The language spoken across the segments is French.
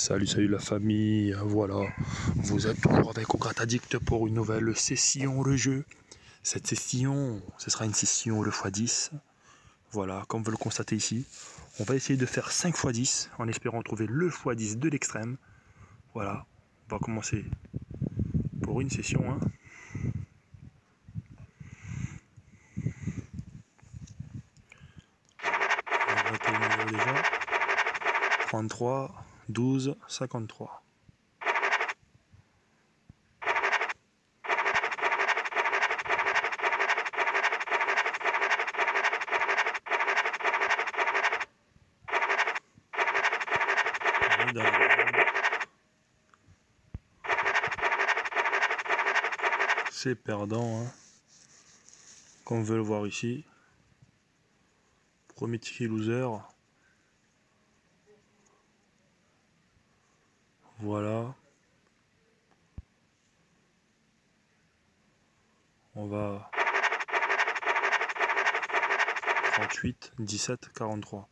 Salut, salut la famille, voilà, vous êtes toujours avec Ograt Addict pour une nouvelle session de jeu. Cette session, ce sera une session le x10. Voilà, comme vous le constatez ici, on va essayer de faire 5 x 10 en espérant trouver le x10 de l'extrême. Voilà, on va commencer pour une session. Hein. On va déjà. 33, 12, 53. C'est perdant, hein. comme on veut le voir ici. Premier ticket loser. Voilà. On va 38, 17, 43.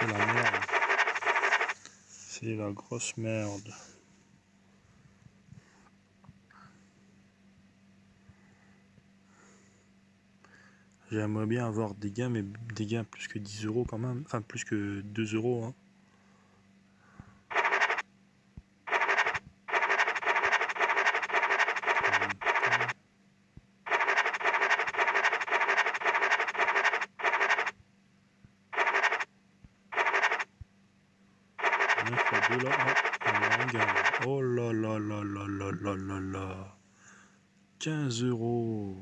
C'est la merde. C'est la grosse merde. J'aimerais bien avoir des gains, mais des gains plus que 10 euros quand même. Enfin, plus que 2 euros. Hein. Oh là là là là là là là là. 15 euros.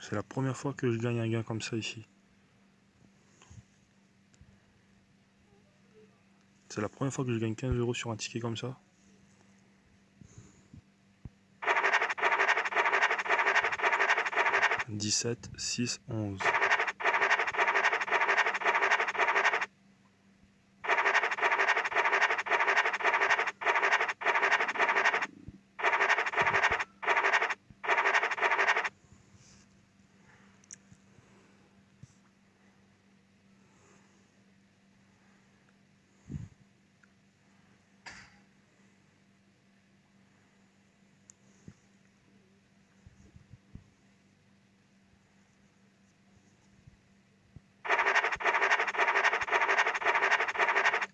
C'est la première fois que je gagne un gain comme ça ici. C'est la première fois que je gagne 15 euros sur un ticket comme ça. 17, 6, 11.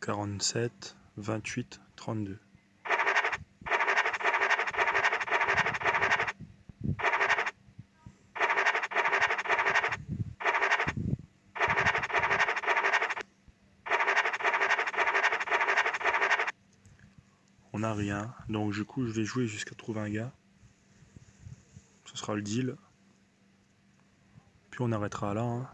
Quarante-sept, vingt-huit, trente-deux. On n'a rien, donc du coup je vais jouer jusqu'à trouver un gars. Ce sera le deal. Puis on arrêtera là. Hein.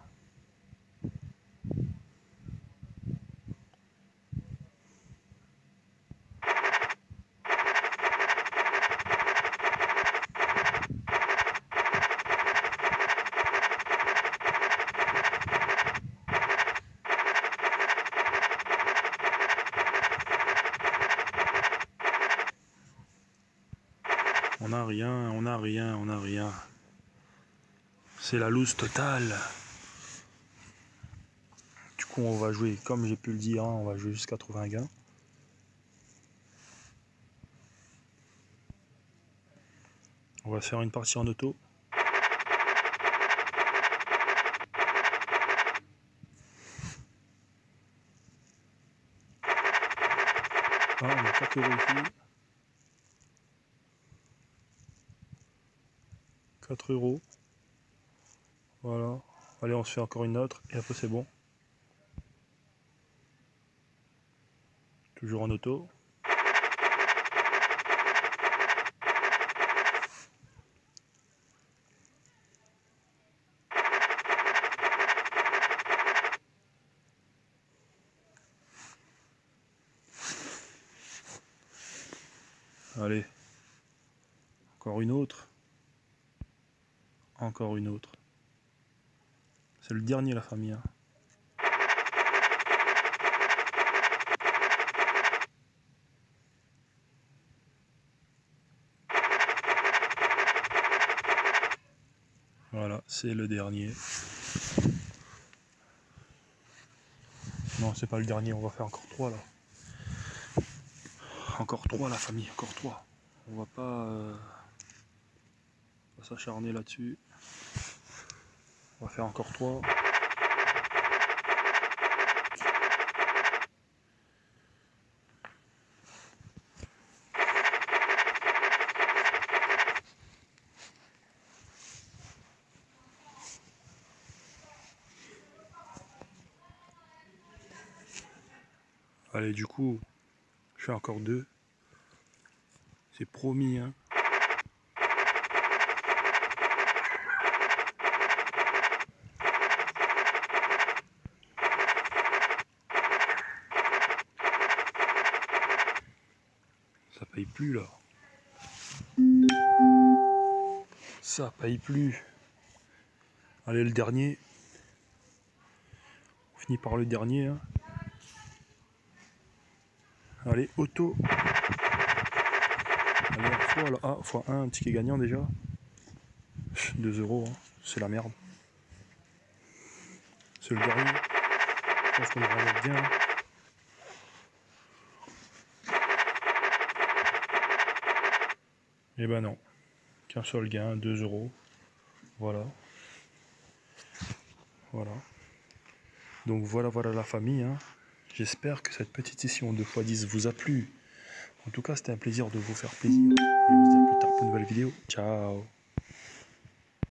On n'a rien, on n'a rien, on n'a rien. C'est la loose totale. Du coup, on va jouer, comme j'ai pu le dire, hein, on va jouer jusqu'à trouver un gain. On va faire une partie en auto. Ah, on a 4 euros ici. 4 euros. Voilà. Allez, on se fait encore une autre et après c'est bon. Toujours en auto. Allez. Encore une autre. Encore une autre. C'est le dernier la famille. Hein. Voilà, c'est le dernier. Non, c'est pas le dernier, on va faire encore trois là. Encore trois la famille, encore trois. On va pas, euh, s'acharner là-dessus. On va faire encore trois. Allez, du coup, je fais encore deux. C'est promis, hein. Ça paye plus là. Ça paye plus. Allez, le dernier. On finit par le dernier. Hein. Allez, auto. Allez, fois, là, ah, fois 1, un ticket gagnant déjà. 2 euros, hein. c'est la merde. C'est le dernier. Je qu'on bien. Et eh ben non. Qu'un seul gain, 2 euros. Voilà. Voilà. Donc voilà, voilà la famille. Hein. J'espère que cette petite session de x10 vous a plu. En tout cas, c'était un plaisir de vous faire plaisir. Et on se dit à plus tard pour une nouvelle vidéo. Ciao